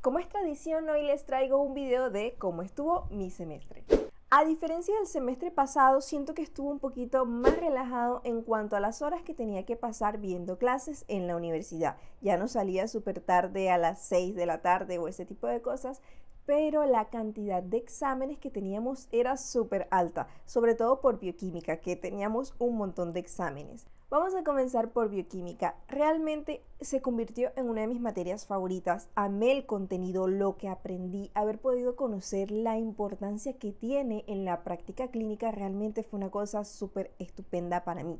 Como es tradición, hoy les traigo un video de cómo estuvo mi semestre. A diferencia del semestre pasado, siento que estuvo un poquito más relajado en cuanto a las horas que tenía que pasar viendo clases en la universidad. Ya no salía súper tarde a las 6 de la tarde o ese tipo de cosas, pero la cantidad de exámenes que teníamos era súper alta, sobre todo por bioquímica, que teníamos un montón de exámenes. Vamos a comenzar por bioquímica. Realmente se convirtió en una de mis materias favoritas. Amé el contenido, lo que aprendí, haber podido conocer la importancia que tiene en la práctica clínica realmente fue una cosa súper estupenda para mí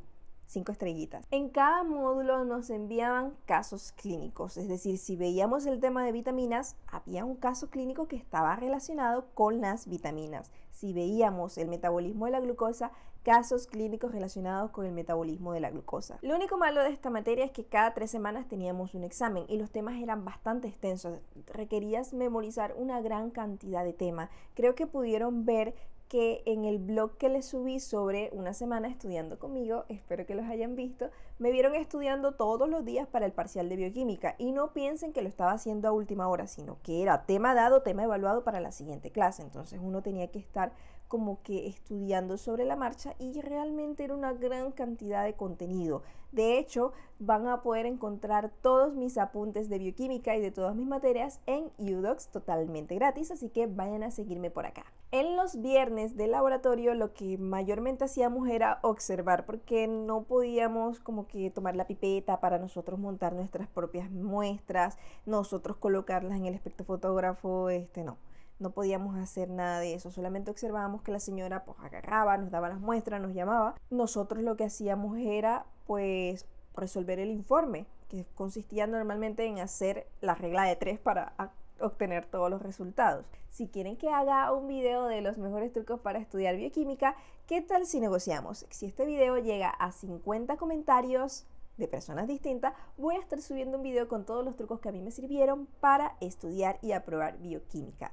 cinco estrellitas. En cada módulo nos enviaban casos clínicos, es decir, si veíamos el tema de vitaminas, había un caso clínico que estaba relacionado con las vitaminas. Si veíamos el metabolismo de la glucosa, casos clínicos relacionados con el metabolismo de la glucosa. Lo único malo de esta materia es que cada tres semanas teníamos un examen y los temas eran bastante extensos. Requerías memorizar una gran cantidad de temas. Creo que pudieron ver que en el blog que les subí sobre una semana estudiando conmigo, espero que los hayan visto, me vieron estudiando todos los días para el parcial de bioquímica y no piensen que lo estaba haciendo a última hora, sino que era tema dado, tema evaluado para la siguiente clase. Entonces uno tenía que estar como que estudiando sobre la marcha y realmente era una gran cantidad de contenido. De hecho, van a poder encontrar todos mis apuntes de bioquímica y de todas mis materias en UDocs totalmente gratis, así que vayan a seguirme por acá. En los viernes de laboratorio lo que mayormente hacíamos era observar porque no podíamos como que tomar la pipeta para nosotros montar nuestras propias muestras, nosotros colocarlas en el espectrofotógrafo, este no no podíamos hacer nada de eso, solamente observábamos que la señora pues agarraba, nos daba las muestras, nos llamaba. Nosotros lo que hacíamos era pues resolver el informe, que consistía normalmente en hacer la regla de tres para obtener todos los resultados. Si quieren que haga un video de los mejores trucos para estudiar bioquímica, ¿qué tal si negociamos? Si este video llega a 50 comentarios de personas distintas, voy a estar subiendo un video con todos los trucos que a mí me sirvieron para estudiar y aprobar bioquímica.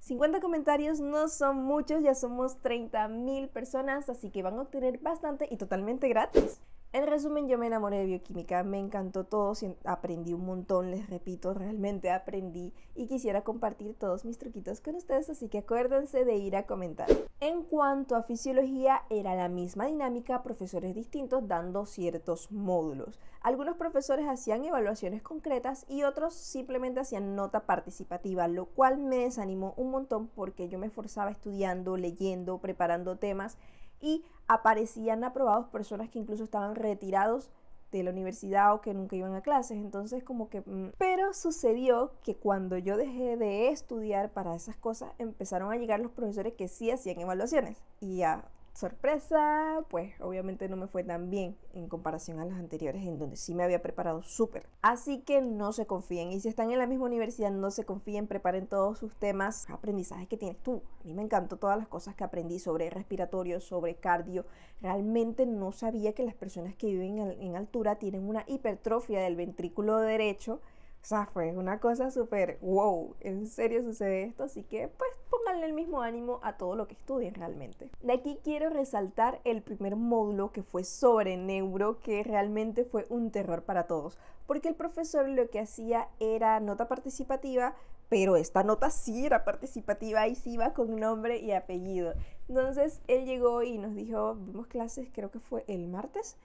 50 comentarios no son muchos, ya somos 30 mil personas, así que van a obtener bastante y totalmente gratis. En resumen, yo me enamoré de bioquímica, me encantó todo, aprendí un montón, les repito, realmente aprendí y quisiera compartir todos mis truquitos con ustedes, así que acuérdense de ir a comentar. En cuanto a fisiología, era la misma dinámica, profesores distintos dando ciertos módulos. Algunos profesores hacían evaluaciones concretas y otros simplemente hacían nota participativa, lo cual me desanimó un montón porque yo me esforzaba estudiando, leyendo, preparando temas y aparecían aprobados personas que incluso estaban retirados de la universidad o que nunca iban a clases. Entonces como que... Mm, pero sucedió que cuando yo dejé de estudiar para esas cosas, empezaron a llegar los profesores que sí hacían evaluaciones. Y a sorpresa, pues obviamente no me fue tan bien en comparación a las anteriores en donde sí me había preparado súper. Así que no se confíen y si están en la misma universidad no se confíen, preparen todos sus temas, aprendizajes que tienes tú. A mí me encantó todas las cosas que aprendí sobre respiratorio, sobre cardio. Realmente no sabía que las personas que viven en altura tienen una hipertrofia del ventrículo derecho o sea, fue una cosa súper wow, en serio sucede esto, así que pues pónganle el mismo ánimo a todo lo que estudien realmente. De aquí quiero resaltar el primer módulo que fue sobre neuro, que realmente fue un terror para todos, porque el profesor lo que hacía era nota participativa, pero esta nota sí era participativa y sí iba con nombre y apellido. Entonces él llegó y nos dijo, vimos clases, creo que fue el martes,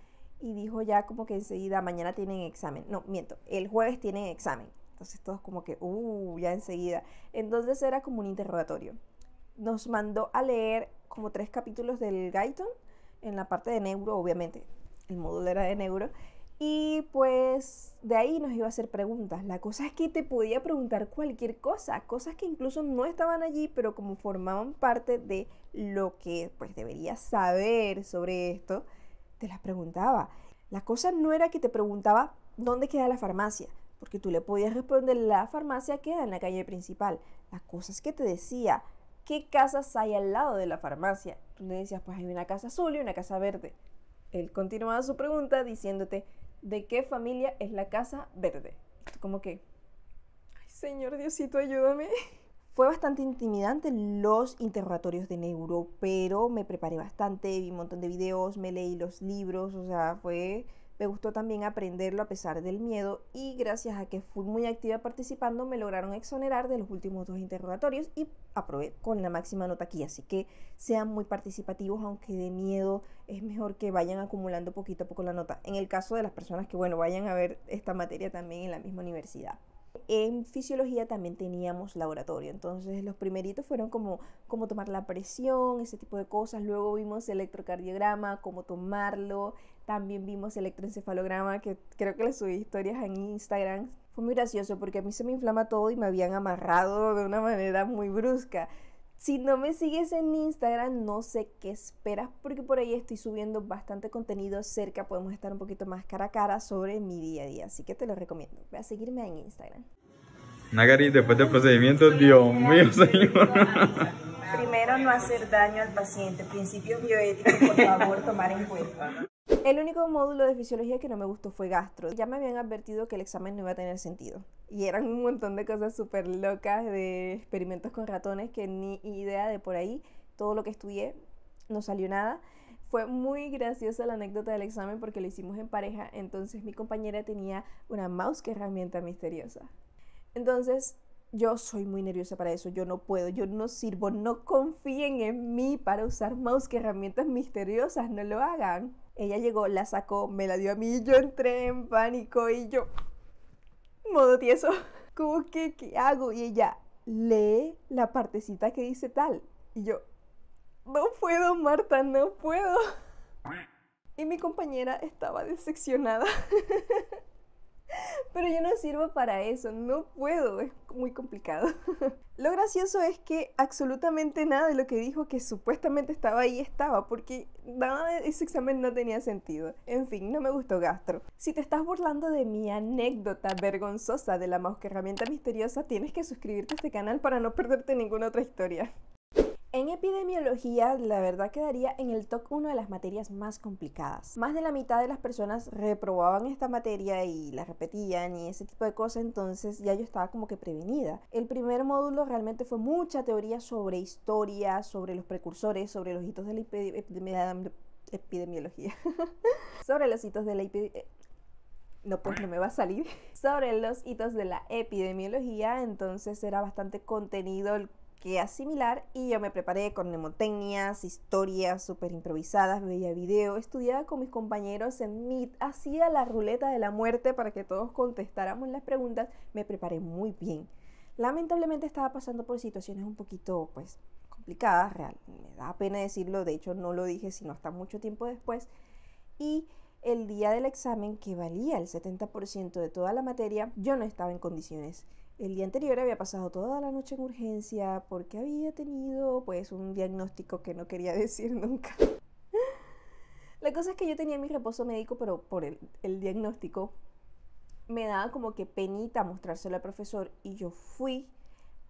y dijo ya como que enseguida mañana tienen examen. No, miento, el jueves tienen examen. Entonces todos como que, uh, ya enseguida. Entonces era como un interrogatorio. Nos mandó a leer como tres capítulos del Gaiton en la parte de neuro, obviamente. El módulo era de neuro. Y pues de ahí nos iba a hacer preguntas. La cosa es que te podía preguntar cualquier cosa, cosas que incluso no estaban allí, pero como formaban parte de lo que pues deberías saber sobre esto, te las preguntaba. La cosa no era que te preguntaba dónde queda la farmacia, porque tú le podías responder la farmacia queda en la calle principal. La cosa es que te decía qué casas hay al lado de la farmacia. Tú le decías, pues hay una casa azul y una casa verde. Él continuaba su pregunta diciéndote, ¿de qué familia es la casa verde? como que, ay Señor Diosito, ayúdame. Fue bastante intimidante los interrogatorios de neuro, pero me preparé bastante, vi un montón de videos, me leí los libros, o sea, fue Me gustó también aprenderlo a pesar del miedo y gracias a que fui muy activa participando me lograron exonerar de los últimos dos interrogatorios y aprobé con la máxima nota aquí. Así que sean muy participativos, aunque de miedo es mejor que vayan acumulando poquito a poco la nota. En el caso de las personas que, bueno, vayan a ver esta materia también en la misma universidad en fisiología también teníamos laboratorio. Entonces los primeritos fueron como cómo tomar la presión, ese tipo de cosas. Luego vimos electrocardiograma, cómo tomarlo. También vimos electroencefalograma, que creo que le subí historias en Instagram. Fue muy gracioso porque a mí se me inflama todo y me habían amarrado de una manera muy brusca. Si no me sigues en Instagram, no sé qué esperas, porque por ahí estoy subiendo bastante contenido cerca. Podemos estar un poquito más cara a cara sobre mi día a día. Así que te lo recomiendo. Ve a seguirme en Instagram. Nagari, después del procedimiento, Dios mío, señor. Primero, no hacer daño al paciente. Principios bioéticos, por favor, tomar en cuenta. El único módulo de fisiología que no me gustó fue gastro. Ya me habían advertido que el examen no iba a tener sentido. Y eran un montón de cosas súper locas, de experimentos con ratones, que ni idea de por ahí. Todo lo que estudié no salió nada. Fue muy graciosa la anécdota del examen porque lo hicimos en pareja. Entonces mi compañera tenía una mouse que herramienta misteriosa. Entonces yo soy muy nerviosa para eso, yo no puedo, yo no sirvo, no confíen en mí para usar mouse que herramientas misteriosas, no lo hagan. Ella llegó, la sacó, me la dio a mí, yo entré en pánico y yo, modo tieso, ¿cómo que qué hago? Y ella lee la partecita que dice tal. Y yo, no puedo, Marta, no puedo. Y mi compañera estaba decepcionada. Pero yo no sirvo para eso, no puedo, es muy complicado. lo gracioso es que absolutamente nada de lo que dijo que supuestamente estaba ahí estaba, porque nada de ese examen no tenía sentido. En fin, no me gustó gastro. Si te estás burlando de mi anécdota vergonzosa de la mouse herramienta misteriosa, tienes que suscribirte a este canal para no perderte ninguna otra historia. En epidemiología, la verdad quedaría en el top 1 de las materias más complicadas. Más de la mitad de las personas reprobaban esta materia y la repetían y ese tipo de cosas, entonces ya yo estaba como que prevenida. El primer módulo realmente fue mucha teoría sobre historia, sobre los precursores, sobre los hitos de la epidemiología. sobre los hitos de la epidemiología no pues no me va a salir sobre los hitos de la epidemiología entonces era bastante contenido el que asimilar y yo me preparé con mnemotecnias, historias súper improvisadas, veía video, estudiaba con mis compañeros en Meet, hacía la ruleta de la muerte para que todos contestáramos las preguntas, me preparé muy bien. Lamentablemente estaba pasando por situaciones un poquito pues complicadas, real, me da pena decirlo, de hecho no lo dije sino hasta mucho tiempo después y el día del examen que valía el 70% de toda la materia, yo no estaba en condiciones el día anterior había pasado toda la noche en urgencia porque había tenido pues un diagnóstico que no quería decir nunca. la cosa es que yo tenía mi reposo médico, pero por el, diagnóstico me daba como que penita mostrárselo al profesor y yo fui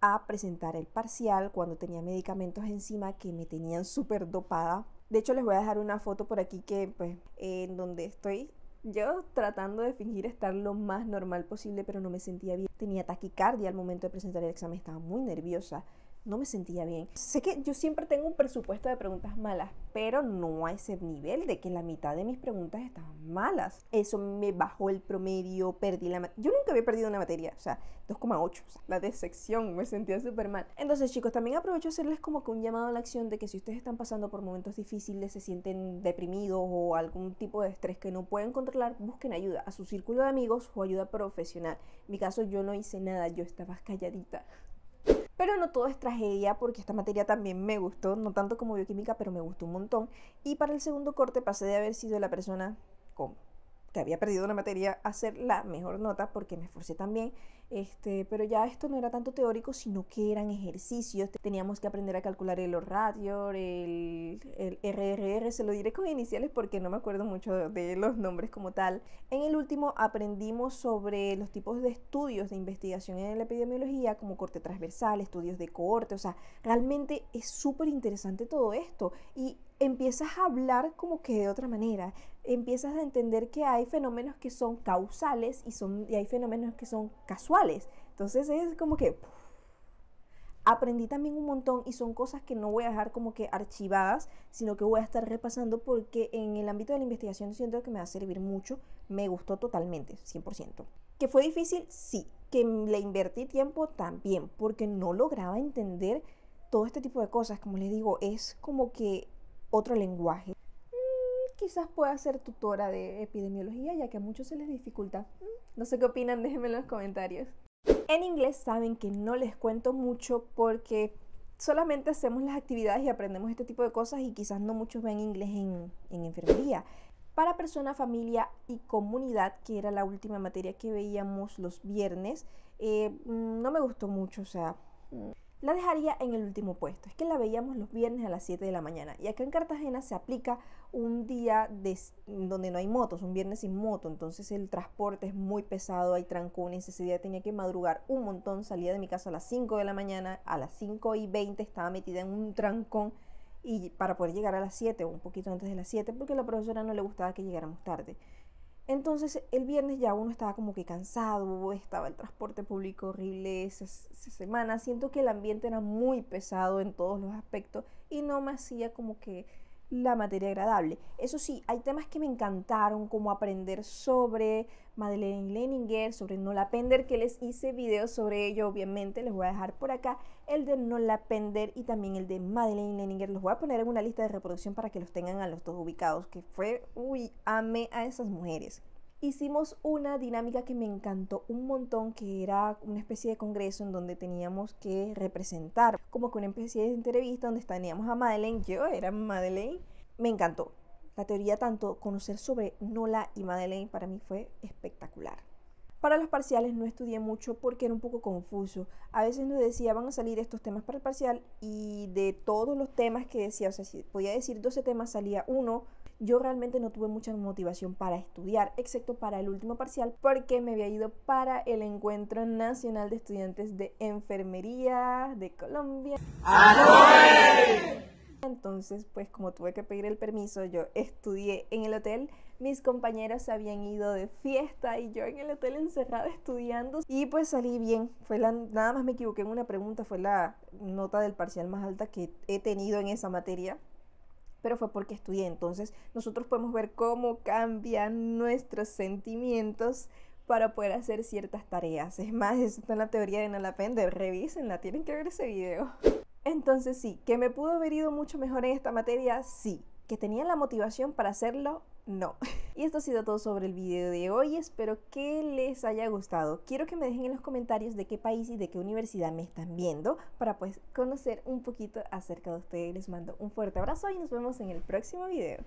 a presentar el parcial cuando tenía medicamentos encima que me tenían súper dopada. De hecho, les voy a dejar una foto por aquí que, pues, en donde estoy yo tratando de fingir estar lo más normal posible, pero no me sentía bien. Tenía taquicardia al momento de presentar el examen, estaba muy nerviosa no me sentía bien. Sé que yo siempre tengo un presupuesto de preguntas malas, pero no a ese nivel de que la mitad de mis preguntas estaban malas. Eso me bajó el promedio, perdí la... Yo nunca había perdido una materia, o sea, 2,8. la decepción, me sentía súper mal. Entonces, chicos, también aprovecho a hacerles como que un llamado a la acción de que si ustedes están pasando por momentos difíciles, se sienten deprimidos o algún tipo de estrés que no pueden controlar, busquen ayuda a su círculo de amigos o ayuda profesional. En mi caso, yo no hice nada, yo estaba calladita. Pero no todo es tragedia porque esta materia también me gustó, no tanto como bioquímica, pero me gustó un montón. Y para el segundo corte pasé de haber sido la persona con que había perdido una materia hacer la mejor nota porque me esforcé también. Este, pero ya esto no era tanto teórico, sino que eran ejercicios. Teníamos que aprender a calcular el radio, el, el RRR, se lo diré con iniciales porque no me acuerdo mucho de los nombres como tal. En el último aprendimos sobre los tipos de estudios de investigación en la epidemiología, como corte transversal, estudios de cohorte, o sea, realmente es súper interesante todo esto. Y empiezas a hablar como que de otra manera, empiezas a entender que hay fenómenos que son causales y, son, y hay fenómenos que son casuales. Entonces es como que aprendí también un montón y son cosas que no voy a dejar como que archivadas, sino que voy a estar repasando porque en el ámbito de la investigación siento que me va a servir mucho. Me gustó totalmente, 100%. ¿Que fue difícil? Sí. ¿Que le invertí tiempo? También, porque no lograba entender todo este tipo de cosas. Como les digo, es como que otro lenguaje. Quizás pueda ser tutora de epidemiología, ya que a muchos se les dificulta. Mm, no sé qué opinan, déjenme en los comentarios. En inglés saben que no les cuento mucho porque solamente hacemos las actividades y aprendemos este tipo de cosas y quizás no muchos ven inglés en, en enfermería. Para persona, familia y comunidad, que era la última materia que veíamos los viernes, eh, mm, no me gustó mucho, o sea, mm, la dejaría en el último puesto. Es que la veíamos los viernes a las 7 de la mañana. Y acá en Cartagena se aplica un día donde no hay motos, un viernes sin moto. Entonces el transporte es muy pesado, hay trancones. Ese día tenía que madrugar un montón. Salía de mi casa a las 5 de la mañana. A las 5 y 20 estaba metida en un trancón. Y para poder llegar a las 7 o un poquito antes de las 7, porque a la profesora no le gustaba que llegáramos tarde. Entonces el viernes ya uno estaba como que cansado, estaba el transporte público horrible esa, semana, siento que el ambiente era muy pesado en todos los aspectos y no me hacía como que la materia agradable. Eso sí, hay temas que me encantaron, como aprender sobre Madeleine Leninger, sobre Nola Pender, que les hice videos sobre ello, obviamente, les voy a dejar por acá el de Nola Pender y también el de Madeleine Leninger. Los voy a poner en una lista de reproducción para que los tengan a los dos ubicados, que fue, uy, amé a esas mujeres hicimos una dinámica que me encantó un montón, que era una especie de congreso en donde teníamos que representar, como que una especie de entrevista donde teníamos a Madeleine, yo era Madeleine, me encantó. La teoría tanto conocer sobre Nola y Madeleine para mí fue espectacular. Para los parciales no estudié mucho porque era un poco confuso. A veces nos decía, van a salir estos temas para el parcial y de todos los temas que decía, o sea, si podía decir 12 temas, salía uno yo realmente no tuve mucha motivación para estudiar, excepto para el último parcial, porque me había ido para el Encuentro Nacional de Estudiantes de Enfermería de Colombia. Entonces, pues como tuve que pedir el permiso, yo estudié en el hotel. Mis compañeras habían ido de fiesta y yo en el hotel encerrada estudiando. Y pues salí bien. Fue la, nada más me equivoqué en una pregunta. Fue la nota del parcial más alta que he tenido en esa materia pero fue porque estudié. Entonces nosotros podemos ver cómo cambian nuestros sentimientos para poder hacer ciertas tareas. Es más, eso está en la teoría de Nalapender. Revísenla, tienen que ver ese video. Entonces sí, que me pudo haber ido mucho mejor en esta materia, sí. Que tenía la motivación para hacerlo, no. Y esto ha sido todo sobre el video de hoy, espero que les haya gustado. Quiero que me dejen en los comentarios de qué país y de qué universidad me están viendo para pues conocer un poquito acerca de ustedes. Les mando un fuerte abrazo y nos vemos en el próximo video.